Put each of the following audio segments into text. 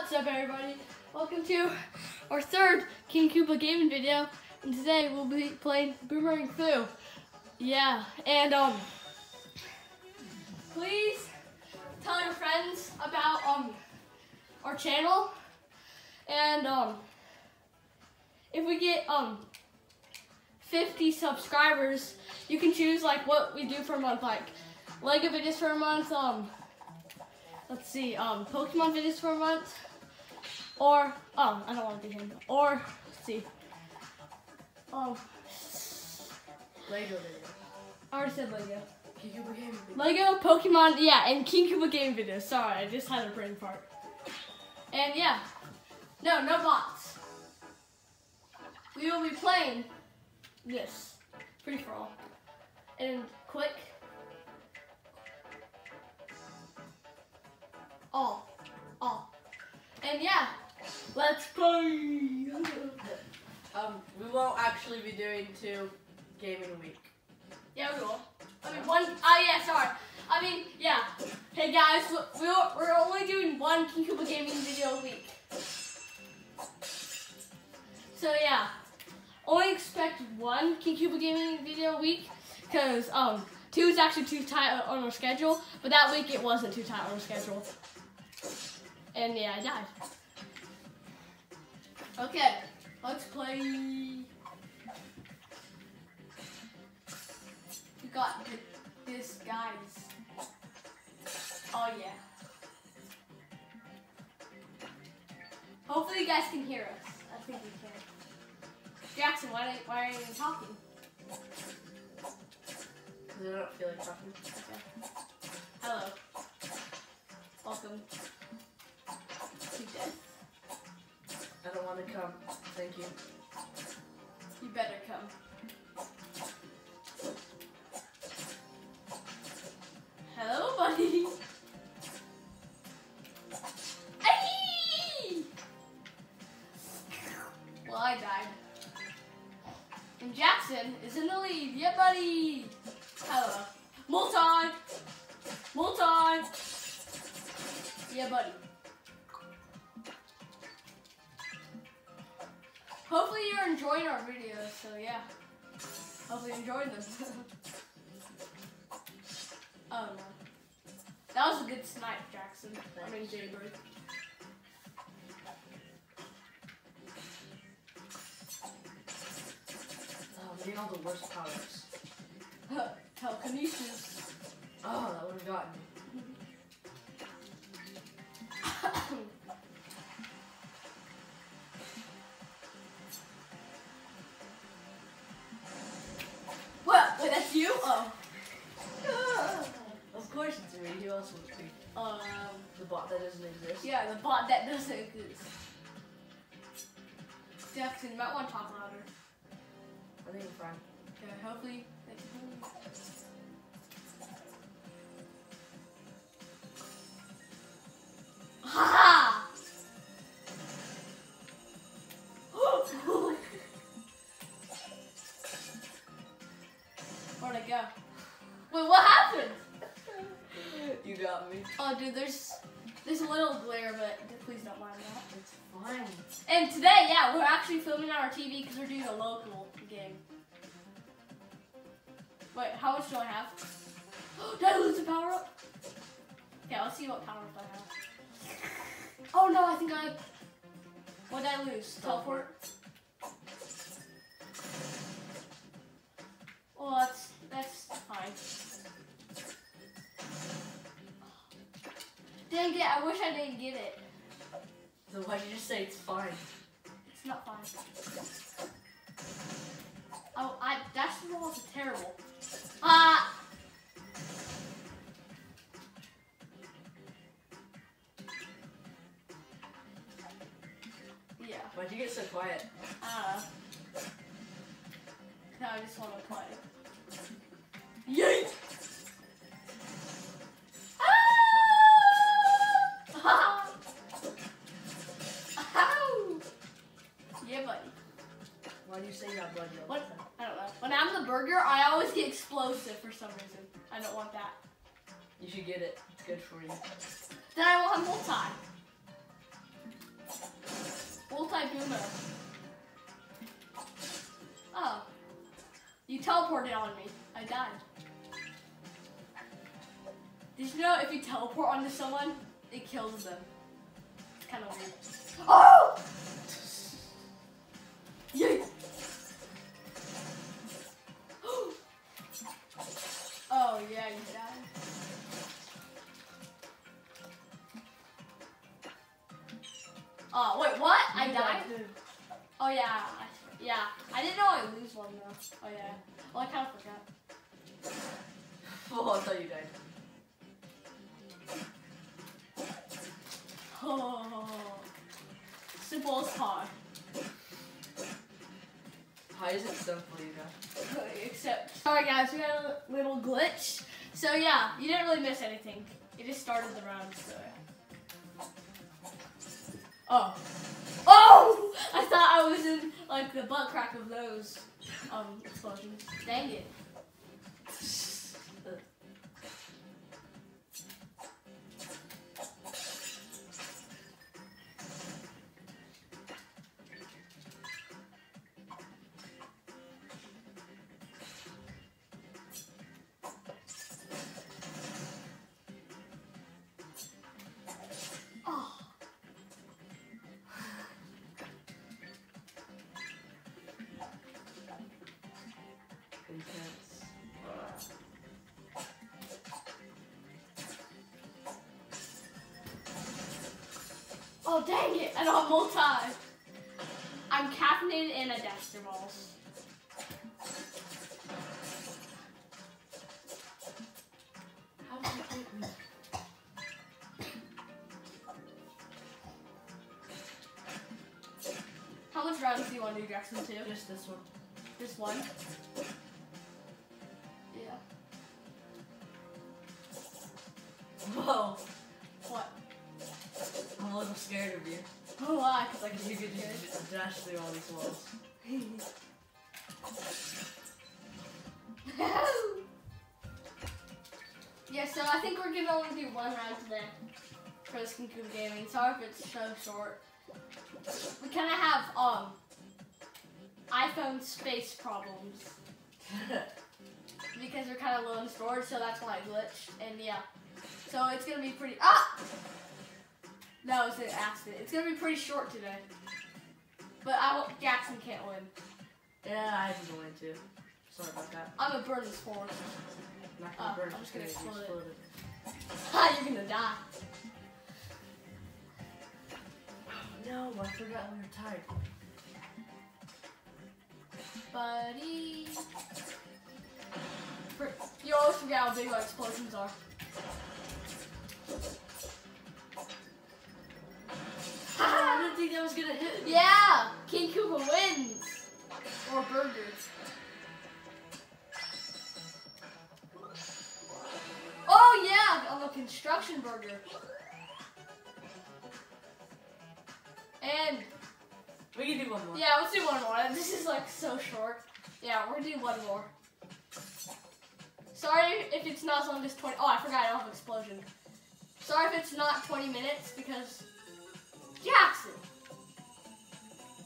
What's up everybody? Welcome to our third King Koopa gaming video. And today we'll be playing Boomerang Fu. Yeah, and um please tell your friends about um our channel. And um if we get um 50 subscribers, you can choose like what we do for a month, like Lego videos for a month, um let's see, um, Pokemon videos for a month, or, oh, I don't want to do him, or, let's see, Oh. Lego video. I already said Lego. King Koopa video. Lego, Pokemon, yeah, and King Koopa game videos, sorry, I just had a brain fart. And yeah, no, no bots. We will be playing this, free for all, and quick, all, all, and yeah, let's play. Um, we won't actually be doing two gaming a week. Yeah, we will. I mean, one, oh yeah, sorry. I mean, yeah. Hey guys, we- we're, we're only doing one King Koopa Gaming video a week. So yeah, only expect one King Koopa Gaming video a week, because um, two is actually too tight on our schedule, but that week it wasn't too tight on our schedule. And yeah, I died. Okay, let's play. You got th- this, guys. Oh yeah. Hopefully you guys can hear us. I think you can. Jackson, why, don't- why are you talking? Because I don't feel like talking. Hello. Welcome want to come. Thank you. You better come. Hello, buddy. Well, I died. And Jackson is in the lead. Yeah, buddy. Hello. Multi. Multi. Yeah, buddy. Hopefully you're enjoying our videos, so yeah. Hopefully you enjoyed them. oh no. Um, that was a good snipe, Jackson. I mean Jaybird. Oh, getting all the worst powers. Telekinesis. Oh, that would have gotten me. You? Oh. Of course it's me. Who else would be? Um. The bot that doesn't exist. Yeah, the bot that doesn't exist. Jackson, you might want to talk louder. I think I'm fine. Okay, hopefully Where'd it go? Wait, what happened? You got me. Oh, dude, there's there's a little glare, but please don't mind that. It's fine. And today, yeah, we're actually filming on our TV because we're doing a local game. Wait, how much do I have? Did I lose a power up? Okay, let's see what power up I have. Oh no, I think I. What did I lose? Teleport. Well, that's that's fine. Dang it! I wish I didn't get it. So why'd you just say it's fine? It's not fine. Oh, I dash the is terrible. Ah! yeah. Why'd you get so quiet? Uh. No, I just want to play. Yeet! Ah! yeah, buddy. Why do you say that, buddy? What? I don't know. When I'm the burger, I always get explosive for some reason. I don't want that. You should get it. It's good for you. Then I will have multi. Multi-boomer. Oh. You teleported on me. I died. Did you know if you teleport onto someone, it kills them? It's kind of weird. Oh! Yay! oh yeah, you died. Oh wait, what? I You died. Oh yeah, I, yeah. I didn't know I lose one though. Oh yeah. Well, I kind of forgot. Oh, I thought you died. Oh, simple as hard. Why is it so you know? Except, sorry guys, we had a little glitch. So yeah, you didn't really miss anything. It just started the round, so yeah. Oh. Oh! I thought I was in like the butt crack of those um explosions. Dang it. Oh dang it! I don't have multi. I'm caffeinated and a Dexter balls. How did you hit me? How much rounds do you want to do, Jackson? Two? Just this one. Just one? Little scared of you. Oh, why? Because I can you could good. just dash through all these walls. yeah, so I think we're gonna only do one round today for this King Koopa Gaming. Sorry if it's so short. We kind of have um iPhone space problems because we're kind of low in storage, so that's why I glitched. And yeah, so it's gonna be pretty. Ah! No, it's an accident. It's gonna be pretty short today. But I Jackson can't win. yeah, I can go in too. Sorry about that. I'm gonna burn this. Not Ah, gonna burn I'm just gonna you explode it. Ha! You're gonna die. No, I forgot we were tied. buddy. You always forget how big our explosions are. King Koopa wins. Or burgers. Oh yeah, on the construction burger. And We can do one more. yeah, let's do one more. This is like so short. Yeah, we're gonna do one more. Sorry if it's not as long as 20. Oh, I forgot I don't have explosion. Sorry if it's not 20 minutes because Jackson.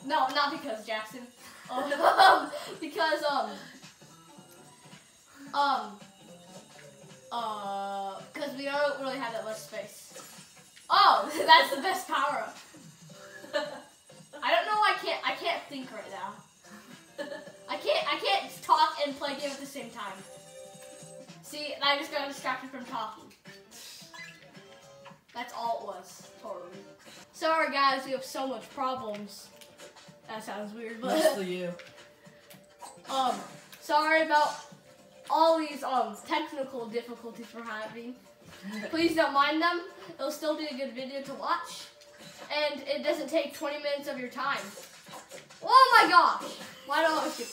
No, not because Jackson. Um, because um um uh because we don't really have that much space. Oh, that's the best power up. I don't know. why I can't. I can't think right now. I can't. I can't talk and play game at the same time. See, I just got distracted from talking. That's all it was. Totally. Sorry, guys. We have so much problems. That sounds weird, but Mostly you. um, sorry about all these um technical difficulties we're having. Please don't mind them. It'll still be a good video to watch. And it doesn't take 20 minutes of your time. Oh my gosh! Why don't I skip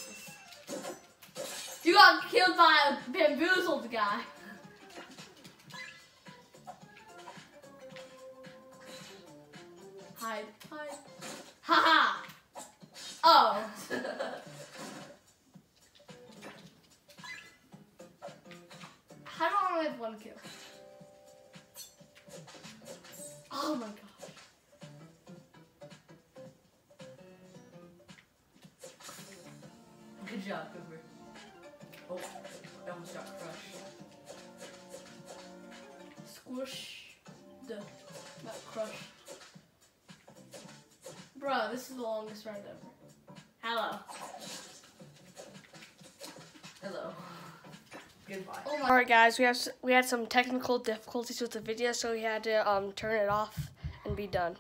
this? You got killed by a bamboozled guy. Hide, hide. Haha! Oh. How do I only have one kill? Oh my god. Good job, Cooper. Oh, I almost got crushed. Squish the not crushed. Bruh, this is the longest round ever. Hello. hello. Goodbye. Oh. All right, guys, we have we had some technical difficulties with the video, so we had to um turn it off and be done.